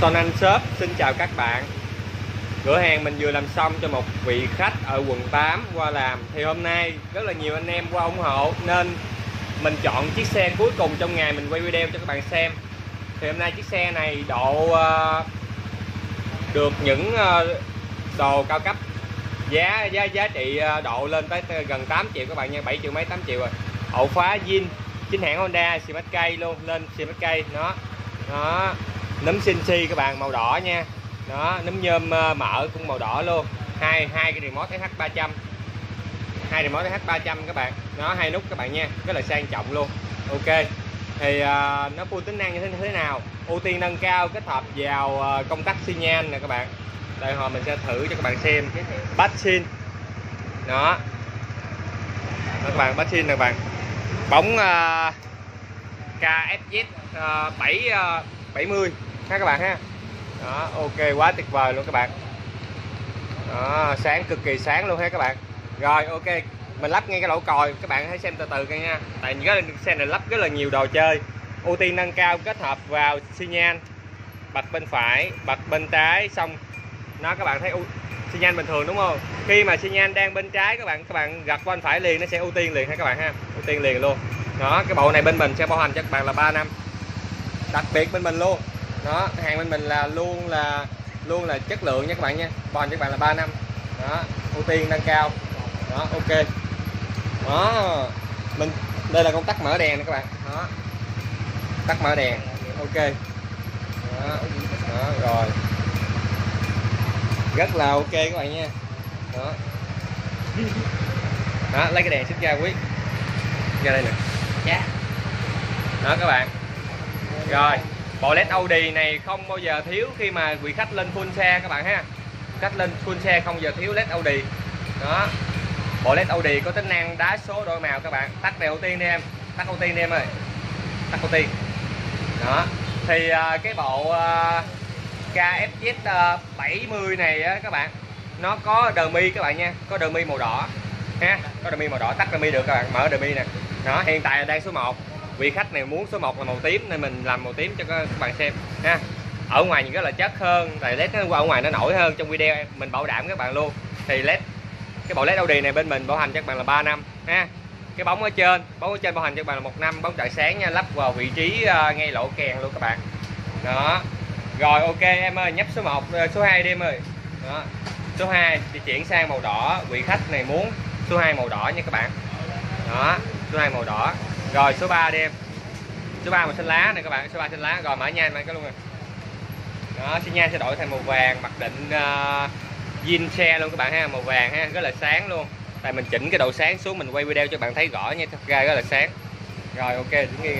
Son Anh Shop. Xin chào các bạn. Cửa hàng mình vừa làm xong cho một vị khách ở quận 8 qua làm. Thì hôm nay rất là nhiều anh em qua ủng hộ, Nên mình chọn chiếc xe cuối cùng trong ngày mình quay video cho các bạn xem. Thì hôm nay chiếc xe này độ ờ, được những ờ, đồ cao cấp. Giá giá giá trị ờ, độ lên tới gần 8 triệu các bạn nha. 7 triệu mấy 8 triệu rồi. Ổ khóa zin. Chính hãng Honda xì cây luôn. Lên xì cây nó đó nấm Cincy các bạn màu đỏ nha. Đó nấm nhôm ờ, mỡ cũng màu đỏ luôn. Hai hai cái remote SH 300 hai remote SH 300 các bạn. Nó hai nút các bạn nha rất là sang trọng luôn. Ok thì uh, nó full tính năng như thế, thế nào? Ưu tiên nâng cao kết hợp vào uh, công tắc xi nhan nè các bạn. Đây hồi mình sẽ thử cho các bạn xem. Bát xin. Đó. Đó các bạn bát xin nè các bạn. Bóng uh, KFZ uh, 7 uh, 70 ha các bạn ha. Đó ok quá tuyệt vời luôn các bạn. Đó, sáng cực kỳ sáng luôn ha các bạn. Rồi ok mình lắp ngay cái lỗ còi các bạn hãy xem từ từ coi nha. Tại vì cái xe này lắp rất là nhiều đồ chơi. Ưu tiên nâng cao kết hợp vào xi nhan bật bên phải bật bên trái xong nó các bạn thấy xi nhan bình thường đúng không? Khi mà xi nhan đang bên trái các bạn các bạn gật bên phải liền nó sẽ ưu tiên liền ha các bạn ha. Ưu tiên liền luôn. Đó cái bộ này bên mình sẽ bảo hành cho các bạn là 3 năm. Đặc biệt bên mình luôn đó hàng bên mình là luôn là luôn là chất lượng nha các bạn nha. Bền các bạn là 3 năm. Đó ưu tiên nâng cao. Đó ok. Đó mình đây là công tắc mở đèn nè các bạn. Đó. Tắt mở đèn. Ok. Đó, đó rồi. Rất là ok các bạn nha. Đó. Đó lấy cái đèn xích ra quý. Ra đây nè. Dạ. Đó các bạn. Rồi bộ led Audi này không bao giờ thiếu khi mà vị khách lên full xe các bạn ha. Khách lên full xe không giờ thiếu led Audi. Đó. Bộ led Audi có tính năng đá số đôi màu các bạn. Tắt đèn ưu tiên đi em tắt ưu tiên đi em ơi. Tắt ưu tiên đó. Thì uh, cái bộ uh, KFZ uh, 70 này á các bạn nó có đờ mi các bạn nha. Có đờ mi màu đỏ ha. Có đờ mi màu đỏ. Tắt đờ mi được các bạn. Mở đờ mi nè. Đó hiện tại là đang số 1 vị khách này muốn số 1 là màu tím nên mình làm màu tím cho các bạn xem ha. Ở ngoài những cái là chất hơn tại led nó ở ngoài nó nổi hơn trong video mình bảo đảm các bạn luôn. Thì led cái bộ led Audi này bên mình bảo hành cho các bạn là 3 năm ha. Cái bóng ở trên bóng ở trên bảo hành cho các bạn là một năm bóng trại sáng nha lắp vào vị trí uh, ngay lỗ kèn luôn các bạn. Đó. Rồi ok em ơi nhấp số 1 ờ, số 2 đi em ơi. Đó. Số 2 thì chuyển sang màu đỏ. Vị khách này muốn số 2 màu đỏ nha các bạn. Đó số 2 màu đỏ rồi số 3 đi em. Số 3 màu xanh lá này các bạn số 3 xanh lá. Rồi mở nhanh cái luôn rồi đó xi nhan sẽ đổi thành màu vàng mặc định uh, zin xe luôn các bạn ha màu vàng ha rất là sáng luôn. Tại mình chỉnh cái độ sáng xuống mình quay video cho bạn thấy rõ nha thật ra rất là sáng. Rồi ok đứng ghi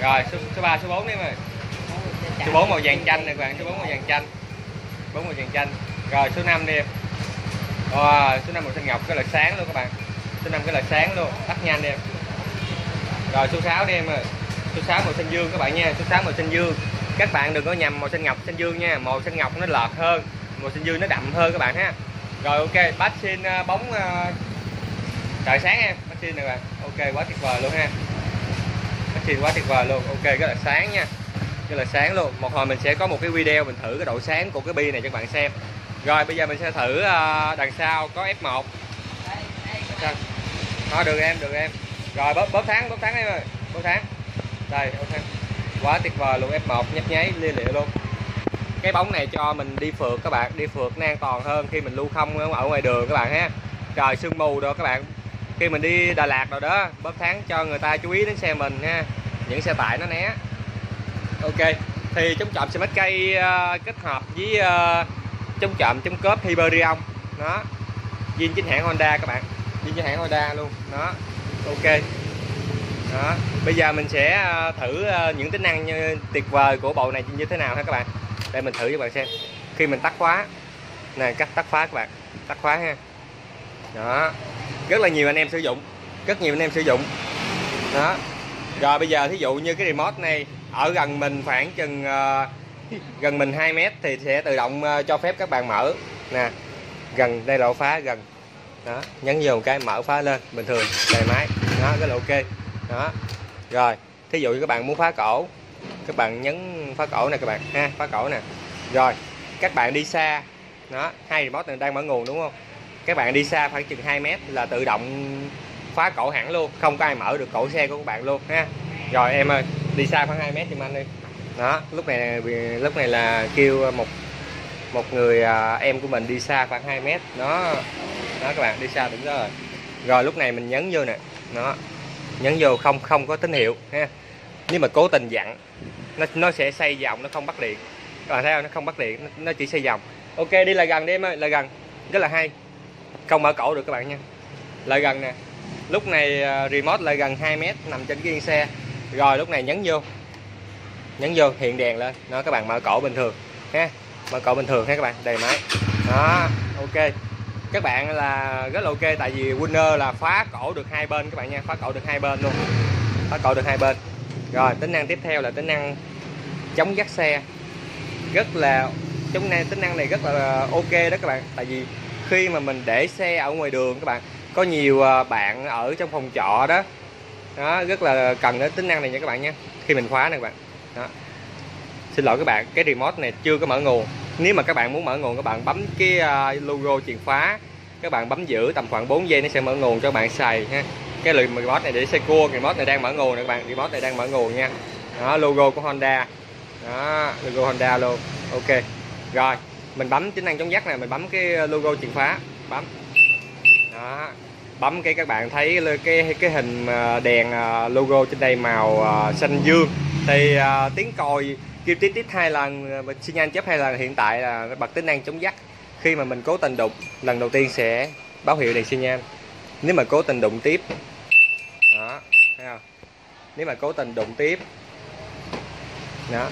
rồi số, số 3 số 4 đi em ơi. Số 4 màu vàng chanh này các bạn số 4 màu vàng chanh. 4 màu vàng chanh. Rồi số 5 đi em. Wow, số 5 màu xanh ngọc rất là sáng luôn các bạn. Số 5 rất là sáng luôn. Tắt nhanh đi em rồi, số 6 đi em ơi. Số 6 màu xanh dương các bạn nha. Số 6 màu xanh dương. Các bạn đừng có nhầm màu xanh ngọc, xanh dương nha. Màu xanh ngọc nó lợt hơn. Màu xanh dương nó đậm hơn các bạn ha. Rồi, ok. Bát xin à, bóng à, trời sáng em. Bát xin này bạn. Ok, quá tuyệt vời luôn ha. Bát xin quá tuyệt vời luôn. Ok, rất là sáng nha. Rất là sáng luôn. Một hồi mình sẽ có một cái video mình thử cái độ sáng của cái bi này cho các bạn xem. Rồi, bây giờ mình sẽ thử à, đằng sau có F1 đó được em được em rồi bóp bóp tháng bóp tháng em ơi. Bóp tháng đây ok quá tuyệt vời luôn F1 nhấp nháy lia lịa luôn. Cái bóng này cho mình đi phượt các bạn đi phượt nó an toàn hơn khi mình lưu không ở ngoài đường các bạn ha. Trời sương mù rồi các bạn. Khi mình đi Đà Lạt rồi đó bóp tháng cho người ta chú ý đến xe mình ha. Những xe tải nó né. Ok thì chống trộm xe máy cây uh, kết hợp với uh, chống trộm chống cớp Hyperion đó. Viên chính hãng Honda các bạn. Viên chính hãng Honda luôn. Đó ok. Đó. Bây giờ mình sẽ ờ, thử ờ, những tính năng như tuyệt vời của bộ này như thế nào ha các bạn. Để mình thử cho các bạn xem. Khi mình tắt khóa. Này cắt tắt khóa các bạn. Tắt khóa ha. Đó. Rất là nhiều anh em sử dụng. Rất nhiều anh em sử dụng. Đó. Rồi bây giờ thí dụ như cái remote này ở gần mình khoảng chừng uh, gần mình 2 mét thì sẽ tự động uh, cho phép các bạn mở. Nè. Gần đây là phá gần đó nhấn vô một cái mở phá lên bình thường đầy máy. Đó rất là ok. Đó. Rồi thí dụ như các bạn muốn phá cổ các bạn nhấn phá cổ này các bạn ha phá cổ nè. Rồi các bạn đi xa. Đó hai remote này đang mở nguồn đúng không? Các bạn đi xa khoảng chừng 2 mét là tự động phá cổ hẳn luôn không có ai mở được cổ xe của các bạn luôn ha. Rồi em ơi đi xa khoảng 2 mét thì anh đi. Đó lúc này lúc này là kêu một một người à, em của mình đi xa khoảng 2 mét. Đó đó các bạn đi xa đúng rồi. Rồi lúc này mình nhấn vô nè. Nó nhấn vô không không có tín hiệu ha. Nếu mà cố tình dặn nó nó sẽ xoay vòng nó không bắt điện. Các bạn thấy không? Nó không bắt điện nó, nó chỉ xoay vòng ok đi lại gần đi em ơi lại gần. Rất là hay. Không mở cổ được các bạn nha. Lại gần nè. Lúc này ờ, remote lại gần 2 mét nằm trên cái yên xe. Rồi lúc này nhấn vô. Nhấn vô hiện đèn lên. Nó các bạn mở cổ bình thường ha. Mở cổ bình thường ha các bạn đầy máy. Đó ok các bạn là rất là ok, tại vì winner là phá cổ được hai bên, các bạn nha, phá cổ được hai bên luôn. Phá cổ được hai bên. Rồi, tính năng tiếp theo là tính năng chống dắt xe. Rất là, chống năng, tính năng này rất là ok đó các bạn. Tại vì khi mà mình để xe ở ngoài đường các bạn, có nhiều à, bạn ở trong phòng trọ đó. Đó, rất là cần cái tính năng này nha các bạn nhé khi mình khóa này các bạn. Đó. xin lỗi các bạn, cái remote này chưa có mở nguồn nếu mà các bạn muốn mở nguồn, các bạn bấm cái à, logo chìa khóa. Các bạn bấm giữ tầm khoảng 4 giây nó sẽ mở nguồn cho bạn xài ha. Cái lượng remote này để xe cua remote này đang mở nguồn nè các bạn. Remote này đang mở nguồn nha. Đó, logo của Honda. Đó, logo Honda luôn. Ok. Rồi, mình bấm tính năng chống dắt này mình bấm cái logo chìa khóa. Bấm. Đó. Bấm cái các bạn thấy cái cái hình à, đèn à, logo trên đây màu xanh dương. Thì tiếng còi kêu tít tít hai lần xin nhanh chấp hai lần. Hiện tại là bật tính năng chống dắt khi mà mình cố tình đụng, lần đầu tiên sẽ báo hiệu đèn xi nhan nếu mà cố tình đụng tiếp, đó, thấy không? Nếu mà cố tình đụng tiếp, đó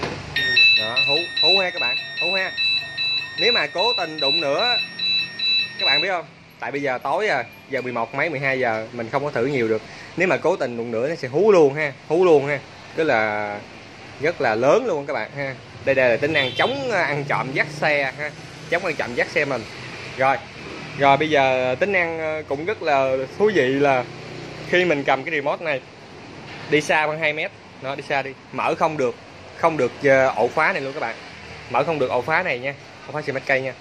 đó, hú hú ha các bạn, hú ha. Nếu mà cố tình đụng nữa, các bạn biết không? Tại bây giờ tối à giờ 11 mấy 12 giờ, mình không có thử nhiều được. Nếu mà cố tình đụng nữa, nó sẽ hú luôn ha, hú luôn ha. Tức là rất là lớn luôn các bạn ha. Đây đây là tính năng chống ờ, ăn trộm dắt xe ha. Chống ăn trộm dắt xe mình. Rồi. Rồi bây giờ tính năng ờ, cũng rất là thú vị là khi mình cầm cái remote này, đi xa khoảng 2 mét. Nó đi xa đi. Mở không được. Không được ờ, ổ khóa này luôn các bạn. Mở không được ổ khóa này nha. Ổ khóa xe mét cây nha.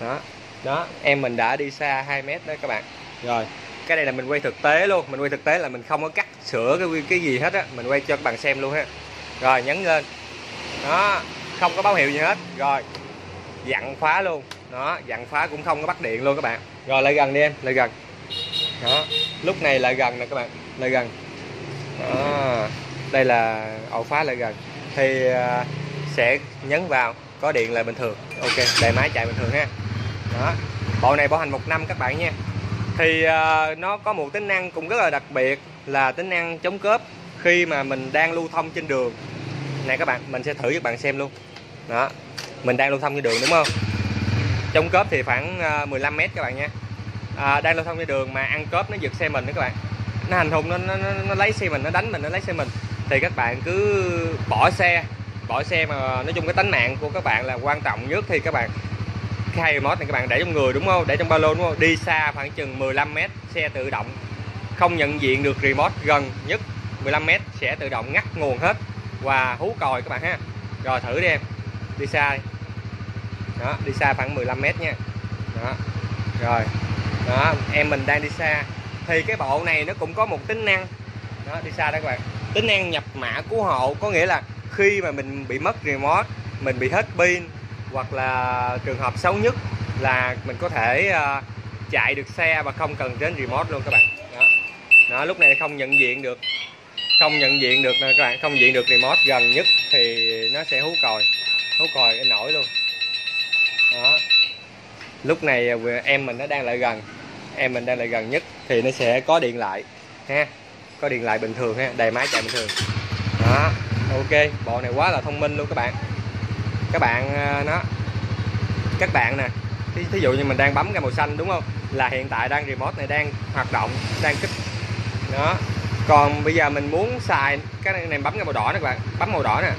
Đó. Đó, em mình đã đi xa 2 mét đó các bạn. Rồi. Cái này là mình quay thực tế luôn. Mình quay thực tế là mình không có cắt sửa cái cái gì hết á. Mình quay cho các bạn xem luôn ha rồi nhấn lên. Đó không có báo hiệu gì hết. Rồi dặn phá luôn. Đó dặn phá cũng không có bắt điện luôn các bạn. Rồi lại gần đi em lại gần. Đó lúc này lại gần nè các bạn lại gần. Đó. đây là ổ phá lại gần. Thì uh, sẽ nhấn vào có điện là bình thường. Ok để máy chạy bình thường ha. Đó bộ này bảo hành một năm các bạn nha. Thì uh, nó có một tính năng cũng rất là đặc biệt là tính năng chống cướp khi mà mình đang lưu thông trên đường. Này các bạn mình sẽ thử cho các bạn xem luôn. Đó mình đang lưu thông trên đường đúng không? Trong cớp thì khoảng à, 15 mét các bạn nha à, đang lưu thông trên đường mà ăn cớp nó giật xe mình đó các bạn. Nó hành hung nó, nó, nó, nó lấy xe mình nó đánh mình nó lấy xe mình. Thì các bạn cứ bỏ xe bỏ xe mà nói chung cái tánh mạng của các bạn là quan trọng nhất thì các bạn cái hai remote này các bạn để trong người đúng không? Để trong ba lô đúng không? Đi xa khoảng chừng 15 mét xe tự động. Không nhận diện được remote gần nhất. 15 mét sẽ tự động ngắt nguồn hết và hú còi các bạn ha. Rồi thử đi em. Đi xa đi. đó đi xa khoảng 15 mét nha. Đó. Rồi. Đó em mình đang đi xa. Thì cái bộ này nó cũng có một tính năng. Đó đi xa đó các bạn. Tính năng nhập mã cứu hộ có nghĩa là khi mà mình bị mất remote mình bị hết pin hoặc là trường hợp xấu nhất là mình có thể uh, chạy được xe mà không cần đến remote luôn các bạn. Đó, đó lúc này không nhận diện được không nhận diện được các bạn không diện được remote gần nhất thì nó sẽ hú còi hú còi nổi luôn. Đó. Lúc này à, em mình nó đang lại gần em mình đang lại gần nhất thì nó sẽ có điện lại ha có điện lại bình thường ha đầy máy chạy bình thường. Đó ok bộ này quá là thông minh luôn các bạn. Các bạn à, nó các bạn nè thí, thí dụ như mình đang bấm cái màu xanh đúng không? Là hiện tại đang remote này đang hoạt động đang kích đó còn bây giờ mình muốn xài cái này bấm cái màu đỏ nè các bạn. Bấm màu đỏ nè.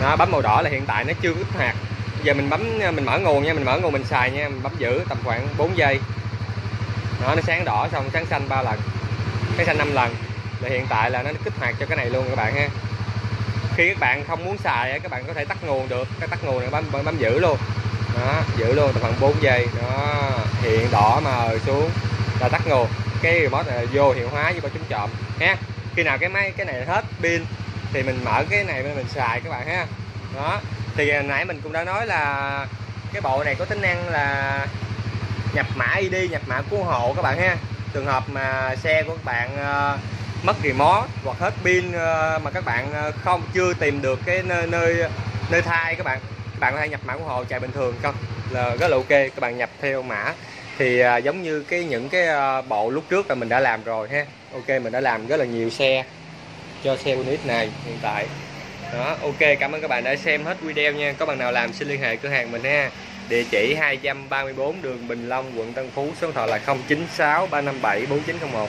Nó bấm màu đỏ là hiện tại nó chưa kích hoạt. Giờ mình bấm, mình mở nguồn nha, mình mở nguồn mình xài nha. Mình bấm giữ tầm khoảng 4 giây. Đó, nó sáng đỏ xong, sáng xanh ba lần. Cái xanh năm lần. Là hiện tại là nó kích hoạt cho cái này luôn các bạn ha. Khi các bạn không muốn xài các bạn có thể tắt nguồn được. Cái tắt nguồn này bấm bấm giữ luôn. Đó, giữ luôn tầm khoảng 4 giây. Đó, hiện đỏ mà xuống. Là tắt nguồn cái remote này vô hiệu hóa với ba chấm trộm ha. Khi nào cái máy cái này hết pin thì mình mở cái này mình xài các bạn ha. Đó. Thì nãy mình cũng đã nói là cái bộ này có tính năng là nhập mã ID nhập mã cứu hộ các bạn ha. Trường hợp mà xe của các bạn uh, mất remote hoặc hết pin uh, mà các bạn ờ, không chưa tìm được cái nơi nơi nơi thay các bạn các bạn có thể nhập mã cứu hộ chạy bình thường không? Là rất là ok các bạn nhập theo mã thì à, giống như cái những cái à, bộ lúc trước là mình đã làm rồi ha. Ok mình đã làm rất là nhiều xe cho xe unit này hiện tại. Đó ok cảm ơn các bạn đã xem hết video nha. Có bạn nào làm xin liên hệ cửa hàng mình ha. Địa chỉ 234 đường Bình Long quận Tân Phú số điện thoại là 0963574901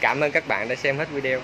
cảm ơn các bạn đã xem hết video.